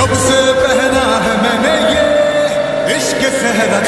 जब से पहना है मैंने ये इश्क सहरा